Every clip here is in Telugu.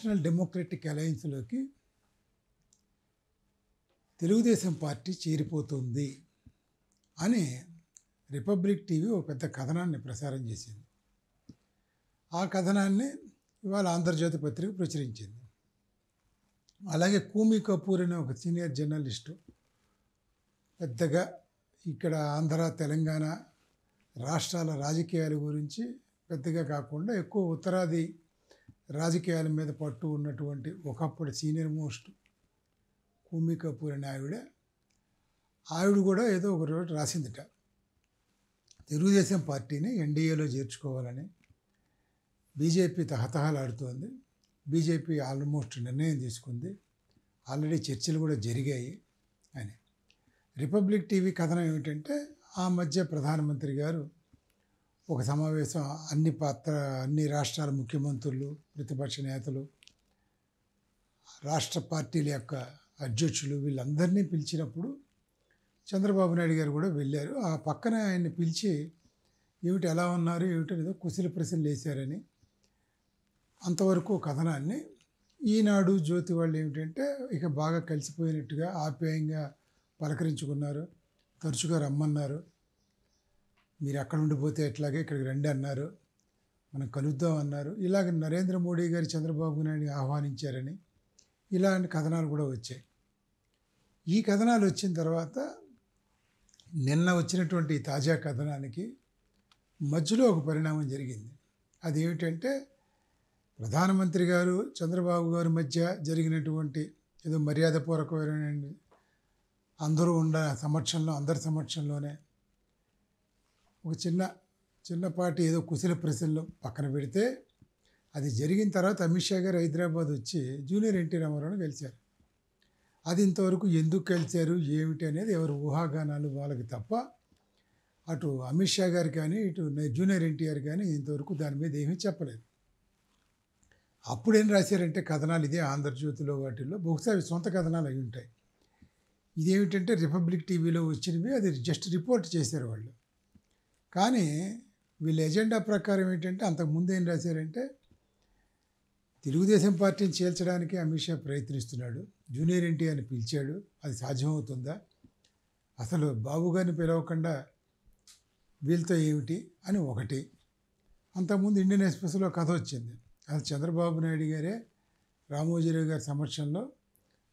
నేషనల్ డెమోక్రటిక్ అలయన్స్లోకి తెలుగుదేశం పార్టీ చేరిపోతుంది అని రిపబ్లిక్ టీవీ ఒక పెద్ద కథనాన్ని ప్రసారం చేసింది. ఆ కథనాన్ని ఇవాళ ఆంధ్రజ్యోతి పత్రిక ప్రచురించింది. అలాగే కూమి కపూర్ అనే ఒక సీనియర్ జర్నలిస్టు పెద్దగా ఇక్కడ ఆంధ్ర తెలంగాణ రాష్ట్రాల రాజకీయాల గురించి పెద్దగా కాకుండా ఎక్కువ ఉత్తరాది రాజకీయాల మీద పట్టు ఉన్నటువంటి ఒకప్పుడు సీనియర్ మోస్ట్ కూమి కపూర్ అనే ఆవిడ ఆవిడ కూడా ఏదో ఒక రోజు రాసిందిట తెలుగుదేశం పార్టీని ఎన్డీఏలో చేర్చుకోవాలని. బీజేపీ తహతహలాడుతోంది బీజేపీ ఆల్మోస్ట్ నిర్ణయం తీసుకుంది ఆల్రెడీ చర్చలు కూడా జరిగాయి అని. రిపబ్లిక్ టీవీ కథనం ఏమిటంటే ఆ మధ్య ప్రధానమంత్రి గారు ఒక సమావేశం అన్ని పాత్ర అన్ని రాష్ట్రాల ముఖ్యమంత్రులు ప్రతిపక్ష నేతలు రాష్ట్ర పార్టీల యొక్క అధ్యక్షులు వీళ్ళందరినీ పిలిచినప్పుడు చంద్రబాబు నాయుడు గారు కూడా వెళ్ళారు. ఆ పక్కన ఆయన్ని పిలిచి ఏమిటి ఎలా ఉన్నారు ఏమిటి ఏదో కుశల ప్రశ్నలు వేశారని అంతవరకు కథనాన్ని ఈనాడు జ్యోతి వాళ్ళు ఏమిటంటే ఇక బాగా కలిసిపోయినట్టుగా ఆప్యాయంగా పలకరించుకున్నారు. తరచుగా రమ్మన్నారు. మీరు అక్కడ ఉండిపోతే ఎట్లాగే ఇక్కడికి రండి అన్నారు. మనం కలుద్దాం అన్నారు. ఇలాగ నరేంద్ర మోడీ గారు చంద్రబాబు నాయుడు ఆహ్వానించారని ఇలాంటి కథనాలు కూడా వచ్చాయి. ఈ కథనాలు వచ్చిన తర్వాత నిన్న వచ్చినటువంటి తాజా కథనానికి మధ్యలో ఒక పరిణామం జరిగింది. అది ఏమిటంటే ప్రధానమంత్రి గారు చంద్రబాబు గారి మధ్య జరిగినటువంటి ఏదో మర్యాదపూర్వకమైన అందరూ ఉండ సమక్షంలో అందరి సమక్షంలోనే ఒక చిన్న చిన్నపాటి ఏదో కుశల ప్రశ్నలు పక్కన పెడితే అది జరిగిన తర్వాత అమిత్ షా గారు హైదరాబాద్ వచ్చి జూనియర్ ఎన్టీ రామారావును కలిశారు అది ఇంతవరకు ఎందుకు కలిశారు ఏమిటి అనేది ఎవరు ఊహాగానాలు వాళ్ళకి తప్ప అటు అమిత్ షా గారు కానీ ఇటు జూనియర్ ఎన్టీఆర్ కానీ ఇంతవరకు దాని మీద ఏమీ చెప్పలేదు. అప్పుడేం రాశారంటే కథనాలు ఇదే ఆంధ్రజ్యోతిలో వాటిల్లో బహుశా అవి సొంత కథనాలు అయి ఉంటాయి. ఇదేమిటంటే రిపబ్లిక్ టీవీలో వచ్చినవి అది జస్ట్ రిపోర్ట్ చేశారు వాళ్ళు. కానీ వీళ్ళ ఎజెండా ప్రకారం ఏంటంటే అంతకుముందు ఏం రాశారంటే తెలుగుదేశం పార్టీని చేల్చడానికి అమిత్ షా ప్రయత్నిస్తున్నాడు. జూనియర్ ఎన్టీఆర్ని పిలిచాడు. అది సాధ్యమవుతుందా? అసలు బాబు గారిని పిలవకుండా వీళ్ళతో ఏమిటి అని ఒకటి. అంతకుముందు ఇండియన్ ఎక్స్ప్రెస్లో కథ వచ్చింది. అది చంద్రబాబు నాయుడు గారే రామోజీరావు గారి సమక్షంలో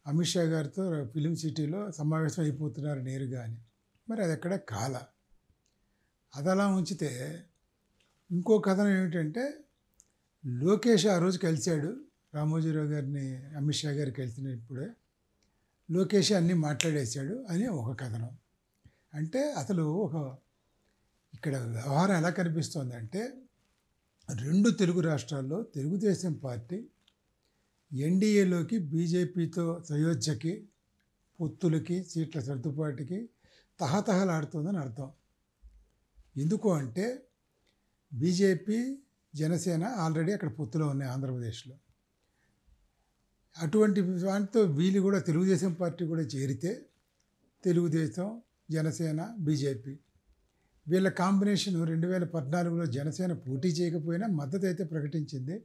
అమిత్ షా గారితో ఫిలిం సిటీలో సమావేశం అయిపోతున్నారు నేరుగా అని. మరి అది ఎక్కడ కాలా? అది అలా ఉంచితే ఇంకో కథనం ఏమిటంటే లోకేష్ ఆ రోజు కలిశాడు. రామోజీరావు గారిని అమిత్ షా గారు కలిసినప్పుడే లోకేష్ అన్నీ మాట్లాడేశాడు అని ఒక కథనం. అంటే అసలు ఒక ఇక్కడ వ్యవహారం ఎలా కనిపిస్తోంది అంటే రెండు తెలుగు రాష్ట్రాల్లో తెలుగుదేశం పార్టీ ఎన్డీఏలోకి బీజేపీతో సయోధ్యకి పొత్తులకి సీట్ల సర్దుబాటుకి తహతహలాడుతుందని అర్థం. ఎందుకు అంటే బీజేపీ జనసేన ఆల్రెడీ అక్కడ పొత్తులో ఉన్నాయి ఆంధ్రప్రదేశ్లో. అటువంటి వాటితో వీళ్ళు కూడా తెలుగుదేశం పార్టీ కూడా చేరితే తెలుగుదేశం జనసేన బీజేపీ వీళ్ళ కాంబినేషన్ రెండు వేల పద్నాలుగులో జనసేన పోటీ చేయకపోయినా మద్దతు అయితే ప్రకటించింది.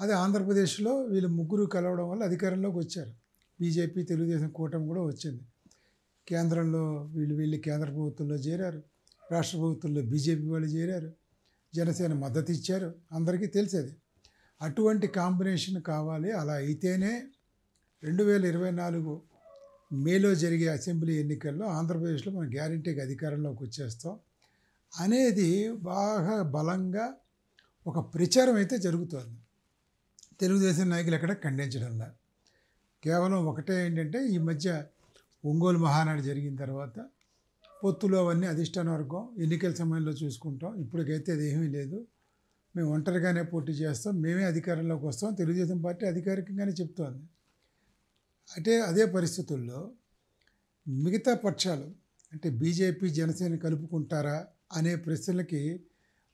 అదే ఆంధ్రప్రదేశ్లో వీళ్ళు ముగ్గురు కలవడం వల్ల అధికారంలోకి వచ్చారు. బీజేపీ తెలుగుదేశం కూటమి కూడా వచ్చింది. కేంద్రంలో వీళ్ళు వీళ్ళు కేంద్ర ప్రభుత్వంలో చేరారు. రాష్ట్ర ప్రభుత్వంలో బీజేపీ వాళ్ళు చేరారు జనసేన మద్దతు ఇచ్చారు. అందరికీ తెలిసేది. అటువంటి కాంబినేషన్ కావాలి. అలా అయితేనే రెండు వేల ఇరవై నాలుగు మేలో జరిగే అసెంబ్లీ ఎన్నికల్లో ఆంధ్రప్రదేశ్లో మనం గ్యారంటీకి అధికారంలోకి వచ్చేస్తాం. అనేది బాగా బలంగా ఒక ప్రచారం అయితే జరుగుతోంది. తెలుగుదేశం నాయకులు ఎక్కడ ఖండించడంలా కేవలం ఒకటే ఏంటంటే ఈ మధ్య ఒంగోలు మహానాడు జరిగిన తర్వాత పొత్తులు అవన్నీ అధిష్టాన వర్గం ఎన్నికల సమయంలో చూసుకుంటాం. ఇప్పటికైతే అది ఏమీ లేదు. మేము ఒంటరిగానే పోటీ చేస్తాం. మేమే అధికారంలోకి వస్తాం. తెలుగుదేశం పార్టీ అధికారికంగానే చెప్తోంది. అంటే అదే పరిస్థితుల్లో మిగతా పక్షాలు అంటే బీజేపీ జనసేన కలుపుకుంటారా అనే ప్రశ్నలకి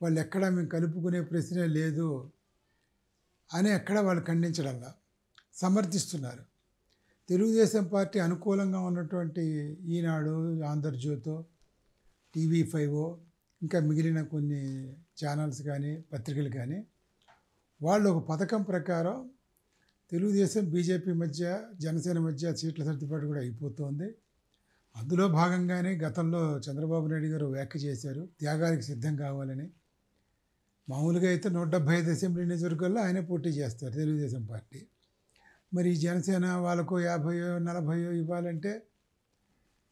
వాళ్ళు ఎక్కడా మేము కలుపుకునే ప్రశ్నే లేదు అని ఎక్కడ వాళ్ళు ఖండించడంలా సమర్థిస్తున్నారు. తెలుగుదేశం పార్టీ అనుకూలంగా ఉన్నటువంటి ఈనాడు ఆంధ్రజ్యోతో టీవీ ఫైవ్ ఇంకా మిగిలిన కొన్ని ఛానల్స్ కానీ పత్రికలు కానీ వాళ్ళు ఒక పథకం ప్రకారం తెలుగుదేశం బీజేపీ మధ్య జనసేన మధ్య సీట్ల సర్దుబాటు కూడా అయిపోతుంది. అందులో భాగంగానే గతంలో చంద్రబాబు నాయుడు గారు వ్యాఖ్య చేశారు త్యాగానికి సిద్ధం కావాలని. మామూలుగా అయితే నూట డెబ్బై ఐదు అసెంబ్లీ నియోజకవర్గాల్లో ఆయనే పోటీ చేస్తారు తెలుగుదేశం పార్టీ. మరి జనసేన వాళ్ళకు యాభైయో నలభైయో ఇవ్వాలంటే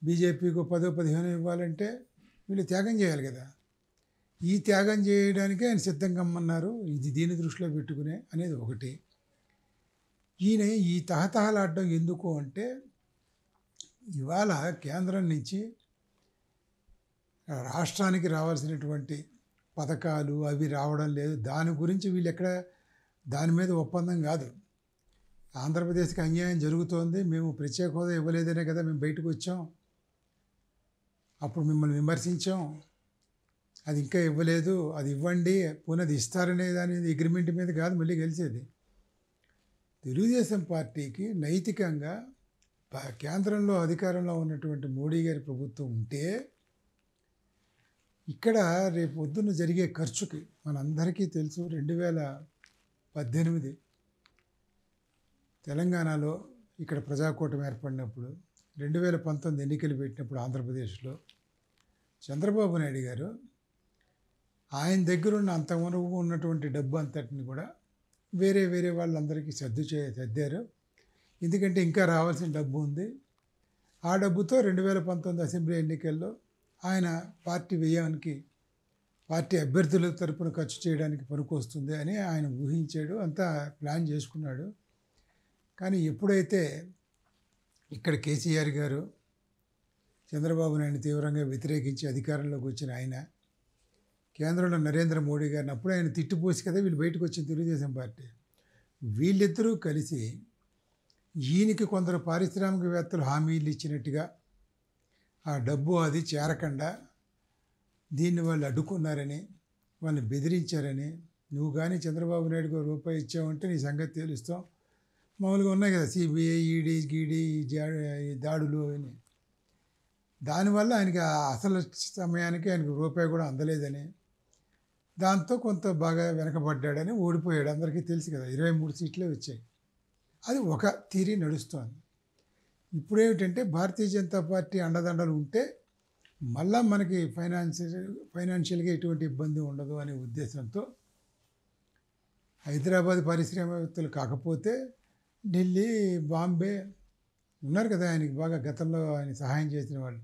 బీజేపీకు పదో పదిహేను ఇవ్వాలంటే వీళ్ళు త్యాగం చేయాలి కదా. ఈ త్యాగం చేయడానికే ఆయన సిద్ధంగా అమ్మన్నారు. ఇది దీని దృష్టిలో పెట్టుకునే అనేది ఒకటి. ఈయన ఈ తహతహలాడడం ఎందుకు అంటే ఇవాళ కేంద్రం నుంచి రాష్ట్రానికి రావాల్సినటువంటి పథకాలు అవి రావడం లేదు. దాని గురించి వీళ్ళు ఎక్కడ దాని మీద ఒప్పందం కాదు. ఆంధ్రప్రదేశ్కి అన్యాయం జరుగుతోంది. మేము ప్రత్యేక హోదా ఇవ్వలేదనే కదా మేము బయటకు వచ్చాం. అప్పుడు మిమ్మల్ని విమర్శించాం. అది ఇంకా ఇవ్వలేదు. అది ఇవ్వండి. పోనీ ఇస్తారనే దాని అగ్రిమెంట్ మీద కాదు మళ్ళీ గెలిచేది. తెలుగుదేశం పార్టీకి నైతికంగా కేంద్రంలో అధికారంలో ఉన్నటువంటి మోడీ గారి ప్రభుత్వం ఉంటే ఇక్కడ రేపు పొద్దున్న జరిగే ఖర్చుకి మనందరికీ తెలుసు రెండు వేల పద్దెనిమిది తెలంగాణలో ఇక్కడ ప్రజాకూటమి ఏర్పడినప్పుడు రెండు వేల పంతొమ్మిది ఎన్నికలు పెట్టినప్పుడు ఆంధ్రప్రదేశ్లో చంద్రబాబు నాయుడు గారు ఆయన దగ్గర ఉన్న అంతవరకు ఉన్నటువంటి డబ్బు అంతటిని కూడా వేరే వేరే వాళ్ళందరికీ సర్దు చే సర్దారు. ఎందుకంటే ఇంకా రావాల్సిన డబ్బు ఉంది. ఆ డబ్బుతో రెండు వేల పంతొమ్మిది అసెంబ్లీ ఎన్నికల్లో ఆయన పార్టీ వ్యయానికి పార్టీ అభ్యర్థుల తరపున ఖర్చు చేయడానికి పనికొస్తుంది అని ఆయన ఊహించాడు. అంతా ప్లాన్ చేసుకున్నాడు. కానీ ఎప్పుడైతే ఇక్కడ కేసీఆర్ గారు చంద్రబాబు నాయుడు తీవ్రంగా వ్యతిరేకించి అధికారంలోకి వచ్చిన ఆయన కేంద్రంలో నరేంద్ర మోడీ గారిని అప్పుడు ఆయన తిట్టిపోసి కదా వీళ్ళు బయటకు వచ్చిన తెలుగుదేశం పార్టీ. వీళ్ళిద్దరూ కలిసి ఈయనకి కొందరు పారిశ్రామికవేత్తలు హామీలు ఇచ్చినట్టుగా ఆ డబ్బు అది చేరకుండా దీన్ని వాళ్ళు అడ్డుకున్నారని వాళ్ళని బెదిరించారని నువ్వు కానీ చంద్రబాబు నాయుడు గారు రూపాయి ఇచ్చావంటే నీ సంగతి తేలుస్తాం. మామూలుగా ఉన్నాయి కదా సిబిఐ ఈడీ గీడీ ఈ దాడులు అని దానివల్ల ఆయనకి అసలు సమయానికి ఆయనకు రూపాయి కూడా అందలేదని దాంతో కొంత బాగా వెనకబడ్డాడని ఓడిపోయాడు. అందరికీ తెలుసు కదా ఇరవై మూడు సీట్లే వచ్చాయి. అది ఒక తీరి నడుస్తోంది. ఇప్పుడేమిటంటే భారతీయ జనతా పార్టీ అండదండలు ఉంటే మళ్ళా మనకి ఫైనాన్షియల్ ఫైనాన్షియల్గా ఎటువంటి ఇబ్బంది ఉండదు అనే ఉద్దేశంతో హైదరాబాద్ పారిశ్రామికవేత్తలు కాకపోతే ఢిల్లీ బాంబే ఉన్నారు కదా ఆయనకి బాగా గతంలో ఆయన సహాయం చేసిన వాళ్ళు.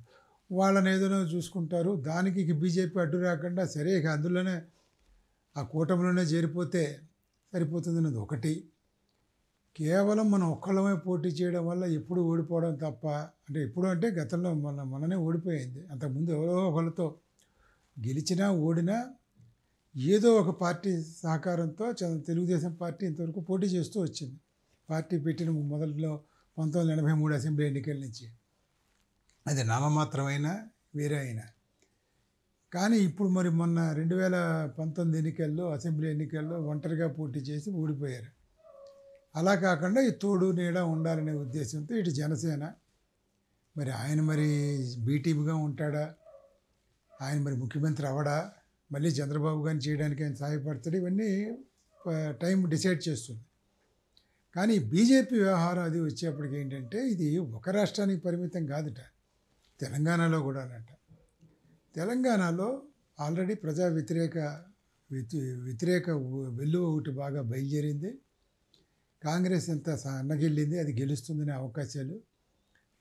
వాళ్ళని ఏదైనా చూసుకుంటారు. దానికి బీజేపీ అడ్డు రాకుండా సరే ఇక అందులోనే ఆ కూటమిలోనే చేరిపోతే సరిపోతుందన్నది ఒకటి. కేవలం మనం ఒక్కళ్ళమే పోటీ చేయడం వల్ల ఎప్పుడు ఓడిపోవడం తప్ప అంటే ఎప్పుడు అంటే గతంలో మన మననే ఓడిపోయింది. అంతకుముందు ఎవరో ఒకరితో గెలిచినా ఓడినా ఏదో ఒక పార్టీ సహకారంతో తెలుగుదేశం పార్టీ ఇంతవరకు పోటీ చేస్తూ వచ్చింది. పార్టీ పెట్టిన మొదట్లో పంతొమ్మిది వందల ఎనభై మూడు అసెంబ్లీ ఎన్నికల నుంచి. అది నామమాత్రమైనా వేరే అయినా. కానీ ఇప్పుడు మరి మొన్న రెండు వేల పంతొమ్మిది ఎన్నికల్లో అసెంబ్లీ ఎన్నికల్లో ఒంటరిగా పోటీ చేసి ఓడిపోయారు. అలా కాకుండా ఈ తోడు నీడ ఉండాలనే ఉద్దేశంతో ఇటు జనసేన మరి ఆయన మరి బీటీమ్గా ఉంటాడా? ఆయన మరి ముఖ్యమంత్రి అవడా? మళ్ళీ చంద్రబాబు గారిని చేయడానికి ఆయన సహాయపడతాడు? ఇవన్నీ టైం డిసైడ్ చేస్తుంది. కానీ బీజేపీ వ్యవహారం అది వచ్చేప్పటికి ఏంటంటే ఇది ఒక రాష్ట్రానికి పరిమితం కాదుట. తెలంగాణలో కూడా అనట తెలంగాణలో ఆల్రెడీ ప్రజా వ్యతిరేక వ్యతి వ్యతిరేక వెల్లువ ఒకటి బాగా బయలుదేరింది. కాంగ్రెస్ ఎంత అన్నగిల్లింది అది గెలుస్తుందనే అవకాశాలు.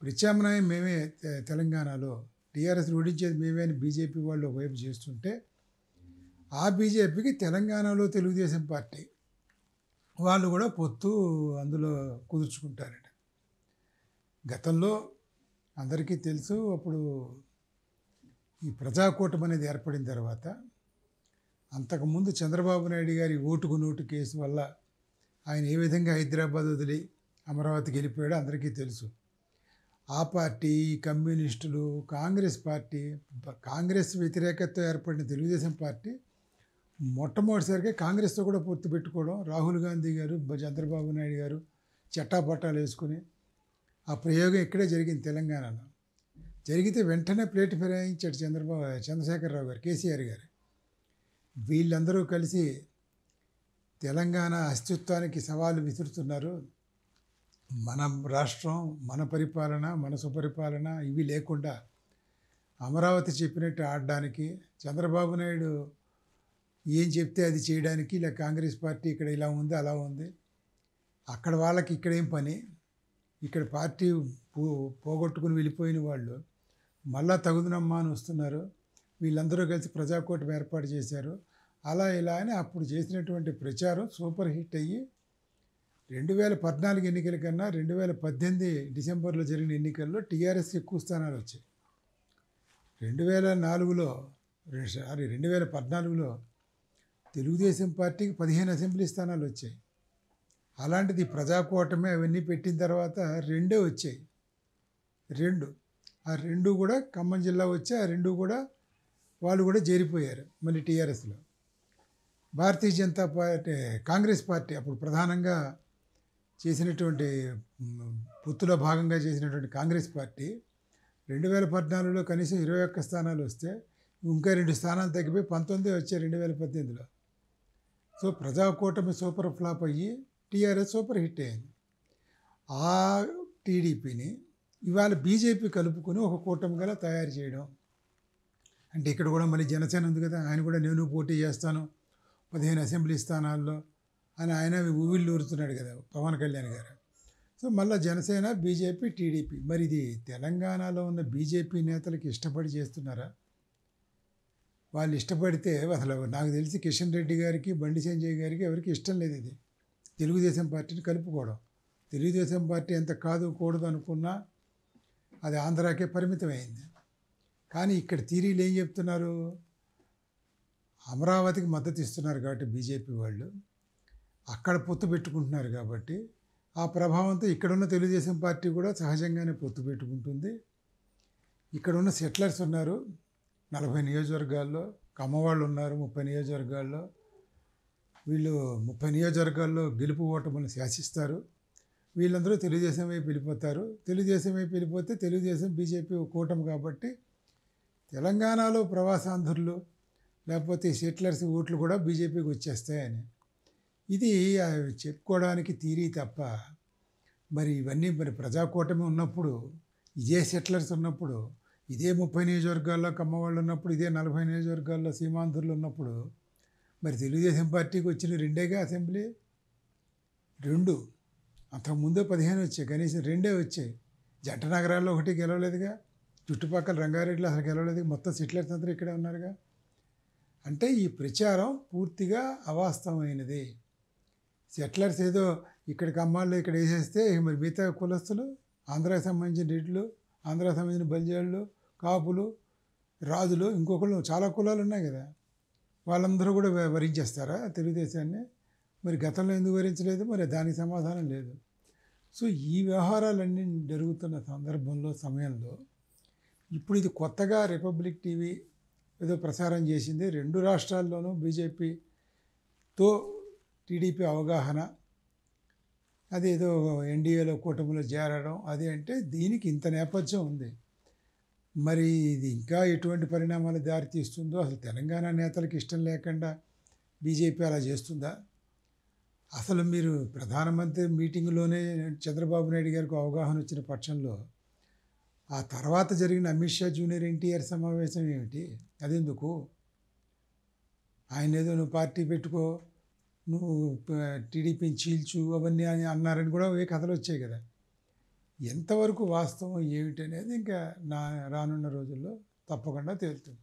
ప్రత్యామ్నాయం మేమే తెలంగాణలో. టీఆర్ఎస్ ఓడించేది మేమే అని బీజేపీ వాళ్ళు వైపు చేస్తుంటే ఆ బీజేపీకి తెలంగాణలో తెలుగుదేశం పార్టీ వాళ్ళు కూడా పొత్తు అందులో కుదుర్చుకుంటారట. గతంలో అందరికీ తెలుసు అప్పుడు ఈ ప్రజాకూటం అనేది ఏర్పడిన తర్వాత అంతకుముందు చంద్రబాబు నాయుడు గారి ఓటుకు నోటు కేసు వల్ల ఆయన ఏ విధంగా హైదరాబాద్ వదిలి అమరావతికి వెళ్ళిపోయాడో అందరికీ తెలుసు. ఆ పార్టీ కమ్యూనిస్టులు కాంగ్రెస్ పార్టీ కాంగ్రెస్ వ్యతిరేకతతో ఏర్పడిన తెలుగుదేశం పార్టీ మొట్టమొదటిసారిగా కాంగ్రెస్తో కూడా పొత్తు పెట్టుకోవడం రాహుల్ గాంధీ గారు చంద్రబాబు నాయుడు గారు చట్టాపట్టాలు వేసుకుని ఆ ప్రయోగం ఇక్కడే జరిగింది తెలంగాణలో. జరిగితే వెంటనే ప్లేట్ ఫిరాయించాడు చంద్రబాబు చంద్రశేఖరరావు గారు కేసీఆర్ గారు. వీళ్ళందరూ కలిసి తెలంగాణ అస్తిత్వానికి సవాలు విసురుతున్నారు. మన రాష్ట్రం మన పరిపాలన మన సుపరిపాలన ఇవి లేకుండా అమరావతి చెప్పినట్టు ఆడడానికి చంద్రబాబు నాయుడు ఏం చెప్తే అది చేయడానికి ఇలా కాంగ్రెస్ పార్టీ ఇక్కడ ఇలా ఉంది అలా ఉంది. అక్కడ వాళ్ళకి ఇక్కడేం పని? ఇక్కడ పార్టీ పో పోగొట్టుకుని వెళ్ళిపోయిన వాళ్ళు మళ్ళా తగుదనమ్మా అని వస్తున్నారు. వీళ్ళందరూ కలిసి ప్రజాకూటమి ఏర్పాటు చేశారు. అలా ఇలా అని అప్పుడు చేసినటువంటి ప్రచారం సూపర్ హిట్ అయ్యి రెండు వేల పద్నాలుగు ఎన్నికల కన్నా రెండు వేల పద్దెనిమిది డిసెంబర్లో జరిగిన ఎన్నికల్లో టీఆర్ఎస్ ఎక్కువ స్థానాలు వచ్చాయి. రెండు వేల నాలుగులో సారీ రెండు వేల పద్నాలుగులో తెలుగుదేశం పార్టీకి పదిహేను అసెంబ్లీ స్థానాలు వచ్చాయి. అలాంటిది ప్రజాకూటమి అవన్నీ పెట్టిన తర్వాత రెండే వచ్చాయి. రెండు. ఆ రెండు కూడా ఖమ్మం జిల్లా వచ్చి ఆ రెండు కూడా వాళ్ళు కూడా చేరిపోయారు మళ్ళీ టీఆర్ఎస్లో. భారతీయ జనతా పార్టీ కాంగ్రెస్ పార్టీ అప్పుడు ప్రధానంగా చేసినటువంటి పొత్తులో భాగంగా చేసినటువంటి కాంగ్రెస్ పార్టీ రెండు వేల పద్నాలుగులో కనీసం ఇరవై ఒక్క స్థానాలు వస్తే ఇంకా రెండు స్థానాలు తగ్గిపోయి పంతొమ్మిది వచ్చాయి రెండు వేల పద్దెనిమిదిలో. సో ప్రజాకూటమి సూపర్ ఫ్లాప్ అయ్యి టీఆర్ఎస్ సూపర్ హిట్ అయింది. ఆ టీడీపీని ఇవాళ బీజేపీ కలుపుకొని ఒక కూటమి గల తయారు చేయడం. అంటే ఇక్కడ కూడా మళ్ళీ జనసేన ఉంది కదా ఆయన కూడా నేను పోటీ చేస్తాను పదిహేను అసెంబ్లీ స్థానాల్లో అని ఆయన ఊవిళ్ళూరుతున్నాడు కదా పవన్ కళ్యాణ్ గారు. సో మళ్ళీ జనసేన బీజేపీ టీడీపీ. మరి ఇది తెలంగాణలో ఉన్న బీజేపీ నేతలకు ఇష్టపడి చేస్తున్నారా? వాళ్ళు ఇష్టపడితే అసలు నాకు తెలిసి కిషన్ రెడ్డి గారికి బండి సంజయ్ గారికి ఎవరికి ఇష్టం లేదు ఇది. తెలుగుదేశం పార్టీని కలుపుకోవడం. తెలుగుదేశం పార్టీ ఎంత కాదు కూడదు అనుకున్నా అది ఆంధ్రాకే పరిమితమైంది. కానీ ఇక్కడ తీరీలు ఏం చెప్తున్నారు? అమరావతికి మద్దతు ఇస్తున్నారు కాబట్టి బీజేపీ వాళ్ళు. అక్కడ పొత్తు పెట్టుకుంటున్నారు కాబట్టి ఆ ప్రభావంతో ఇక్కడున్న తెలుగుదేశం పార్టీ కూడా సహజంగానే పొత్తు పెట్టుకుంటుంది. ఇక్కడ ఉన్న సెటిలర్స్ ఉన్నారు. నలభై నియోజకవర్గాల్లో కమ్మవాళ్ళు ఉన్నారు ముప్పై నియోజకవర్గాల్లో. వీళ్ళు ముప్పై నియోజకవర్గాల్లో గెలుపు ఓటములను శాసిస్తారు. వీళ్ళందరూ తెలుగుదేశం వైపు వెళ్ళిపోతారు తెలుగుదేశం వైపు వెళ్ళిపోతే తెలుగుదేశం బీజేపీ కూటమి కాబట్టి తెలంగాణలో ప్రవాసాంధ్రులు లేకపోతే సెటిలర్స్ ఓట్లు కూడా బీజేపీకి వచ్చేస్తాయని. ఇది చెప్పుకోవడానికి తీరి తప్ప మరి ఇవన్నీ మరి ప్రజాకూటమి ఉన్నప్పుడు ఇదే సెటిలర్స్ ఉన్నప్పుడు ఇదే ముప్పై నియోజకవర్గాల్లో కమ్మవాళ్ళు ఉన్నప్పుడు ఇదే నలభై నియోజకవర్గాల్లో సీమాంధ్రులు ఉన్నప్పుడు మరి తెలుగుదేశం పార్టీకి వచ్చిన రెండేగా అసెంబ్లీ? రెండు. అంతకుముందే పదిహేను వచ్చాయి కనీసం రెండే వచ్చాయి. జంట నగరాల్లో ఒకటి గెలవలేదుగా. చుట్టుపక్కల రంగారెడ్డిలో అసలు గెలవలేదు. మొత్తం సెటిలర్స్ అందరూ ఇక్కడే ఉన్నారుగా. అంటే ఈ ప్రచారం పూర్తిగా అవాస్తవమైనది. సెటిలర్స్ ఏదో ఇక్కడికి అమ్మాళ్ళు ఇక్కడ వేసేస్తే మరి మిగతా కులస్తులు ఆంధ్రాకి సంబంధించిన రెడ్లు ఆంధ్రాకి సంబంధించిన బలిజాళ్ళు కాపులు రాజులు ఇంకొకళ్ళు చాలా కులాలు ఉన్నాయి కదా. వాళ్ళందరూ కూడా వరించేస్తారా తెలుగుదేశాన్ని? మరి గతంలో ఎందుకు వరించలేదు? మరి దానికి సమాధానం లేదు. సో ఈ వ్యవహారాలన్నీ జరుగుతున్న సందర్భంలో సమయంలో ఇప్పుడు ఇది కొత్తగా రిపబ్లిక్ టీవీ ఏదో ప్రసారం చేసింది. రెండు రాష్ట్రాల్లోనూ బీజేపీతో టీడీపీ అవగాహన అదేదో ఎన్డీఏలో కూటమిలో చేరడం అది అంటే దీనికి ఇంత నేపథ్యం ఉంది. మరి ఇది ఇంకా ఎటువంటి పరిణామాలు దారితీస్తుందో అసలు తెలంగాణ నేతలకు ఇష్టం లేకుండా బీజేపీ అలా చేస్తుందా? అసలు మీరు ప్రధానమంత్రి మీటింగ్లోనే చంద్రబాబు నాయుడు గారికి అవగాహన వచ్చిన పక్షంలో ఆ తర్వాత జరిగిన అమిత్ షా జూనియర్ ఎన్టీఆర్ సమావేశం ఏమిటి? అదెందుకు? ఆయన ఏదో నువ్వు పార్టీ పెట్టుకో నువ్వు టీడీపీని చీల్చు అవన్నీ అని అన్నారని కూడా ఏ కథలు వచ్చాయి కదా. ఎంతవరకు వాస్తవం ఏమిటనేది ఇంకా నా రానున్న రోజుల్లో తప్పకుండా తేలుతుంది.